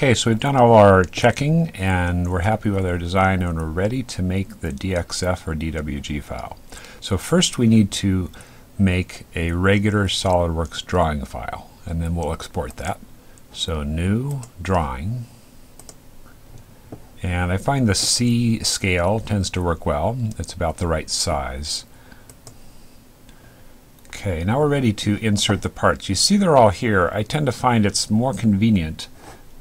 Okay, so we've done all our checking and we're happy with our design and we're ready to make the DXF or DWG file. So first we need to make a regular SOLIDWORKS drawing file and then we'll export that. So new drawing and I find the C scale tends to work well. It's about the right size. Okay, now we're ready to insert the parts. You see they're all here. I tend to find it's more convenient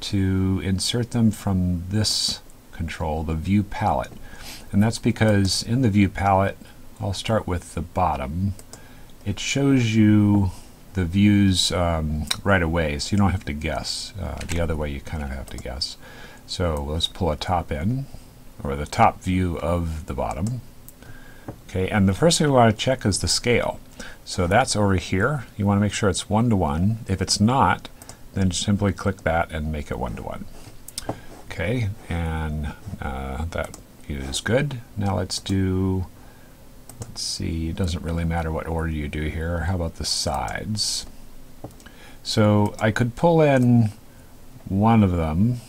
to insert them from this control, the view palette. And that's because in the view palette, I'll start with the bottom. It shows you the views um, right away, so you don't have to guess. Uh, the other way, you kind of have to guess. So let's pull a top in, or the top view of the bottom. Okay, and the first thing we want to check is the scale. So that's over here. You want to make sure it's one to one. If it's not, then simply click that and make it one-to-one. -one. Okay, and uh, that is good. Now let's do, let's see, it doesn't really matter what order you do here. How about the sides? So I could pull in one of them.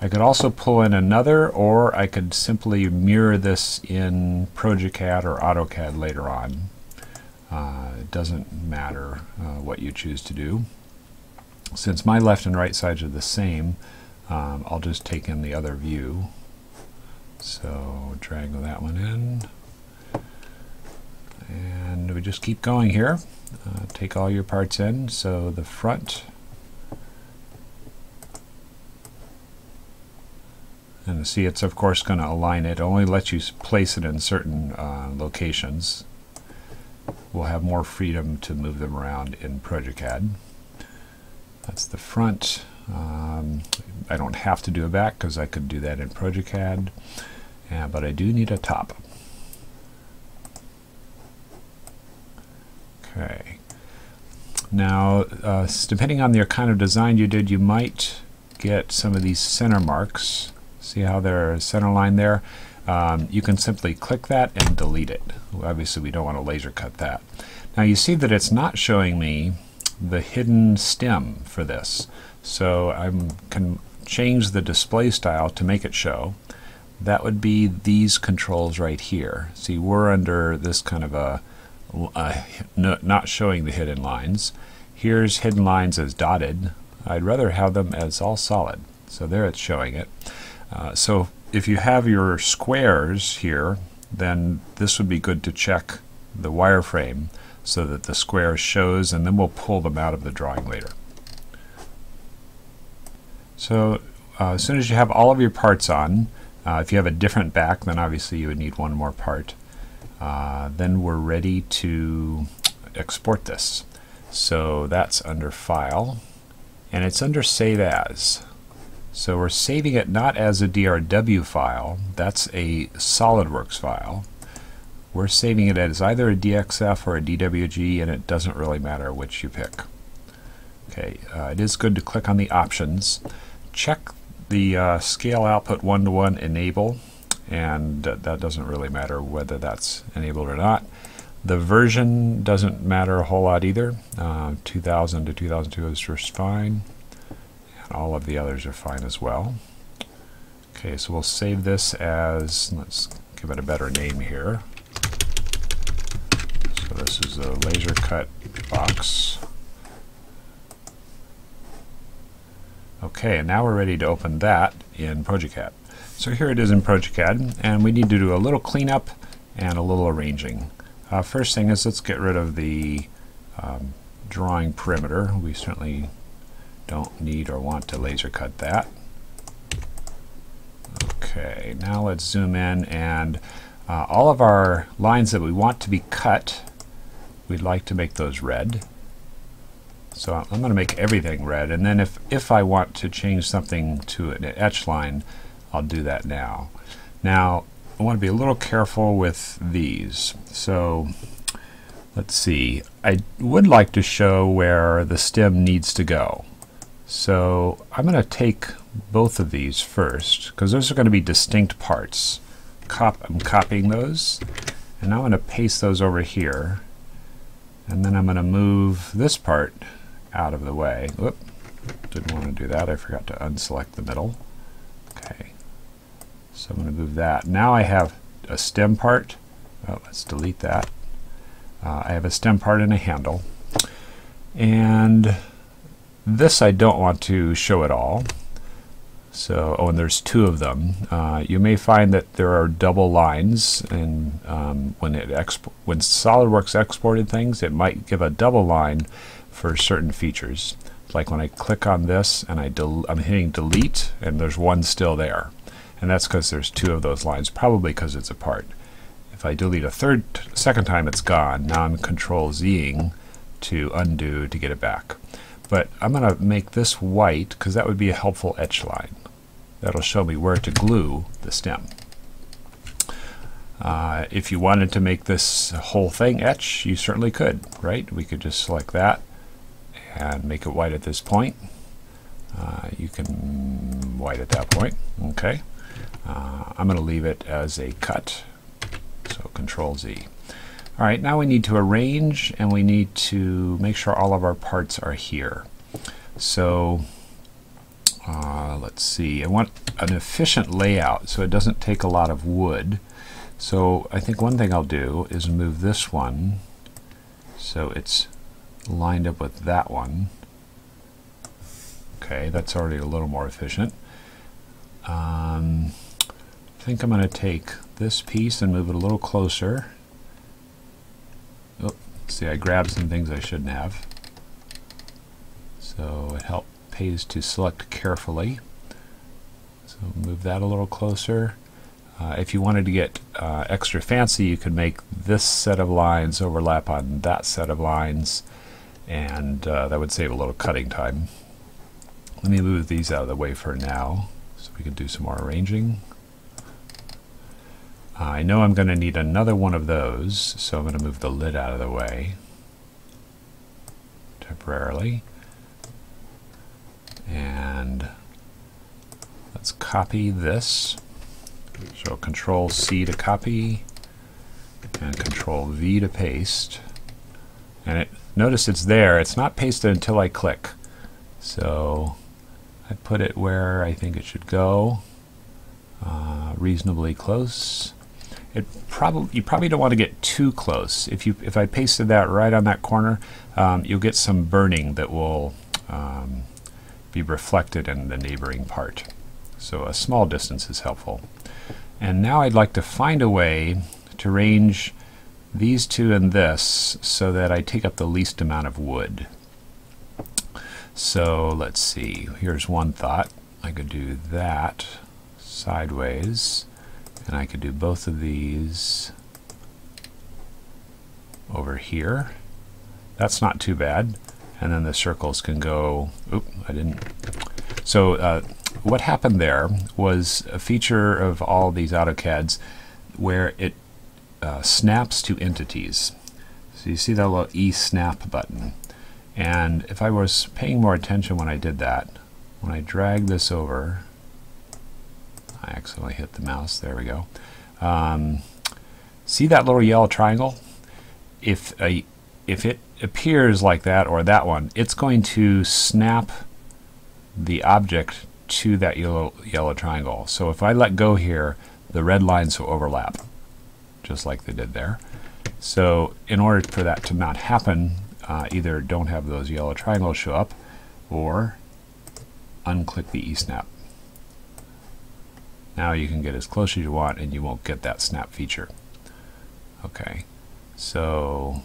I could also pull in another, or I could simply mirror this in progeCAD or AutoCAD later on. Uh, it doesn't matter uh, what you choose to do. Since my left and right sides are the same, um, I'll just take in the other view. So drag that one in. And we just keep going here. Uh, take all your parts in. So the front and see it's of course going to align it. it only lets you place it in certain uh, locations we'll have more freedom to move them around in progeCAD that's the front. Um, I don't have to do a back because I could do that in progeCAD, yeah, but I do need a top. Okay. Now, uh, depending on the kind of design you did, you might get some of these center marks. See how there's a center line there? Um, you can simply click that and delete it. Obviously, we don't want to laser cut that. Now, you see that it's not showing me the hidden stem for this. So I can change the display style to make it show. That would be these controls right here. See, we're under this kind of a, a no, not showing the hidden lines. Here's hidden lines as dotted. I'd rather have them as all solid. So there it's showing it. Uh, so if you have your squares here, then this would be good to check the wireframe so that the square shows and then we'll pull them out of the drawing later. So uh, as soon as you have all of your parts on, uh, if you have a different back then obviously you would need one more part. Uh, then we're ready to export this. So that's under File and it's under Save As. So we're saving it not as a DRW file, that's a SOLIDWORKS file, we're saving it as either a DXF or a DWG and it doesn't really matter which you pick. Okay, uh, it is good to click on the options. Check the uh, scale output one-to-one -one enable and uh, that doesn't really matter whether that's enabled or not. The version doesn't matter a whole lot either. Uh, 2000 to 2002 is just fine and all of the others are fine as well. Okay, so we'll save this as, let's give it a better name here. So this is a laser cut box. Okay, and now we're ready to open that in progeCAD. So here it is in progeCAD, and we need to do a little cleanup and a little arranging. Uh, first thing is let's get rid of the um, drawing perimeter. We certainly don't need or want to laser cut that. Okay, now let's zoom in and uh, all of our lines that we want to be cut we'd like to make those red. So I'm going to make everything red, and then if, if I want to change something to an etch line, I'll do that now. Now, I want to be a little careful with these. So let's see. I would like to show where the stem needs to go. So I'm going to take both of these first, because those are going to be distinct parts. Cop I'm copying those, and now I'm going to paste those over here and then I'm going to move this part out of the way. Whoop. didn't want to do that. I forgot to unselect the middle. Okay, so I'm going to move that. Now I have a stem part. Oh, let's delete that. Uh, I have a stem part and a handle. And this I don't want to show at all. So, oh, and there's two of them. Uh, you may find that there are double lines, and um, when it when SolidWorks exported things, it might give a double line for certain features. Like when I click on this and I I'm hitting delete, and there's one still there, and that's because there's two of those lines, probably because it's apart. If I delete a third, second time, it's gone. Now I'm Control Zing to undo to get it back. But I'm going to make this white because that would be a helpful etch line. That'll show me where to glue the stem. Uh, if you wanted to make this whole thing etch, you certainly could, right? We could just select that and make it white at this point. Uh, you can white at that point, okay. Uh, I'm going to leave it as a cut, so Control Z. All right, now we need to arrange and we need to make sure all of our parts are here. So uh, let's see, I want an efficient layout so it doesn't take a lot of wood. So I think one thing I'll do is move this one so it's lined up with that one. Okay, that's already a little more efficient. Um, I think I'm going to take this piece and move it a little closer. Oh, see, I grabbed some things I shouldn't have. So it helped pays to select carefully. So move that a little closer. Uh, if you wanted to get uh, extra fancy, you could make this set of lines overlap on that set of lines, and uh, that would save a little cutting time. Let me move these out of the way for now, so we can do some more arranging. I know I'm going to need another one of those, so I'm going to move the lid out of the way temporarily and let's copy this. So Control C to copy and Control V to paste. And it notice it's there. It's not pasted until I click. So I put it where I think it should go, uh, reasonably close. It probably you probably don't want to get too close. If you if I pasted that right on that corner, um, you'll get some burning that will um, be reflected in the neighboring part. So a small distance is helpful. And now I'd like to find a way to range these two and this so that I take up the least amount of wood. So let's see, here's one thought. I could do that sideways, and I could do both of these over here. That's not too bad and then the circles can go, oop, I didn't. So uh, what happened there was a feature of all these AutoCADs where it uh, snaps to entities. So you see that little E-snap button. And if I was paying more attention when I did that, when I drag this over, I accidentally hit the mouse, there we go. Um, see that little yellow triangle? If a if it appears like that or that one, it's going to snap the object to that yellow, yellow triangle. So if I let go here, the red lines will overlap, just like they did there. So in order for that to not happen, uh, either don't have those yellow triangles show up, or unclick the e-snap. Now you can get as close as you want and you won't get that snap feature. Okay, so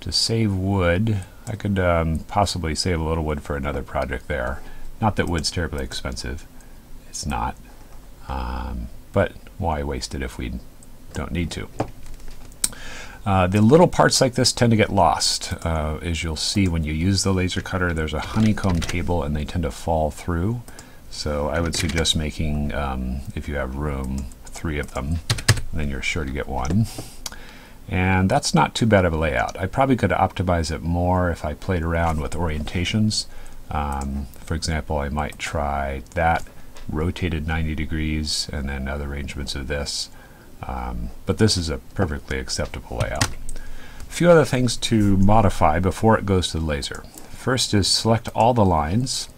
to save wood, I could um, possibly save a little wood for another project there. Not that wood's terribly expensive. It's not. Um, but why waste it if we don't need to? Uh, the little parts like this tend to get lost. Uh, as you'll see when you use the laser cutter, there's a honeycomb table and they tend to fall through. So I would suggest making, um, if you have room, three of them. Then you're sure to get one. And that's not too bad of a layout. I probably could optimize it more if I played around with orientations. Um, for example, I might try that rotated 90 degrees and then other arrangements of this. Um, but this is a perfectly acceptable layout. A few other things to modify before it goes to the laser. first is select all the lines,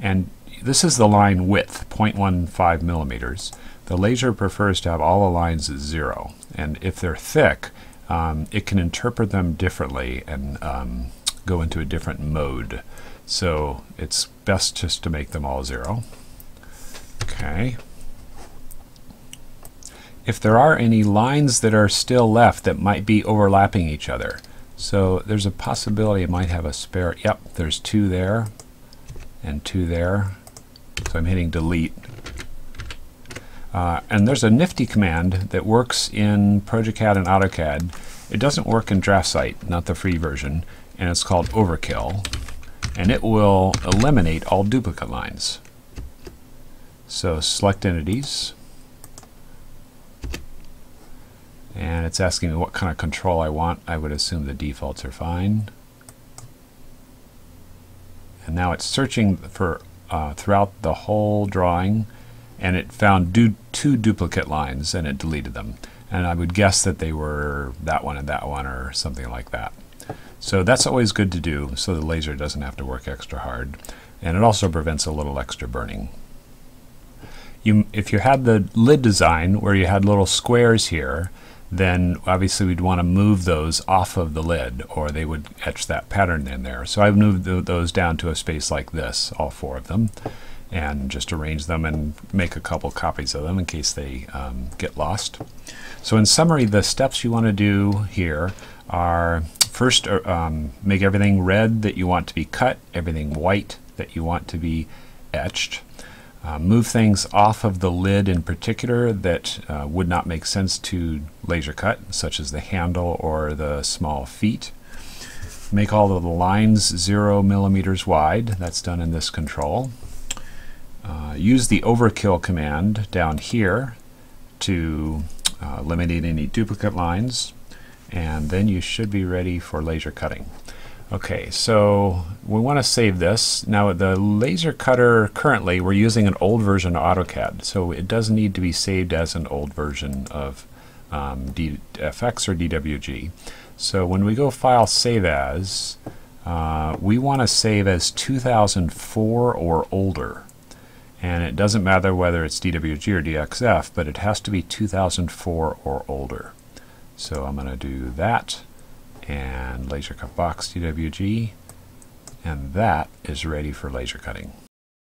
and this is the line width, 0.15 millimeters. The laser prefers to have all the lines at zero, and if they're thick, um, it can interpret them differently and um, go into a different mode. So it's best just to make them all zero. Okay. If there are any lines that are still left that might be overlapping each other, so there's a possibility it might have a spare, yep, there's two there and two there. So I'm hitting delete. Uh, and there's a nifty command that works in progeCAD and AutoCAD. It doesn't work in DraftSight, not the free version, and it's called overkill. And it will eliminate all duplicate lines. So select entities. And it's asking me what kind of control I want. I would assume the defaults are fine. And now it's searching for uh, throughout the whole drawing and it found du two duplicate lines and it deleted them. And I would guess that they were that one and that one or something like that. So that's always good to do so the laser doesn't have to work extra hard. And it also prevents a little extra burning. You, if you had the lid design where you had little squares here, then obviously we'd want to move those off of the lid or they would etch that pattern in there. So I've moved th those down to a space like this, all four of them, and just arrange them and make a couple copies of them in case they um, get lost. So in summary, the steps you want to do here are first uh, um, make everything red that you want to be cut, everything white that you want to be etched, uh, move things off of the lid in particular that uh, would not make sense to laser cut, such as the handle or the small feet. Make all of the lines zero millimeters wide. That's done in this control. Uh, use the overkill command down here to uh, eliminate any duplicate lines and then you should be ready for laser cutting. Okay, so we want to save this. Now the laser cutter currently, we're using an old version of AutoCAD, so it does need to be saved as an old version of um, DFX or DWG. So when we go File Save As, uh, we want to save as 2004 or older. And it doesn't matter whether it's DWG or DXF, but it has to be 2004 or older. So I'm going to do that and laser cut box DWG and that is ready for laser cutting.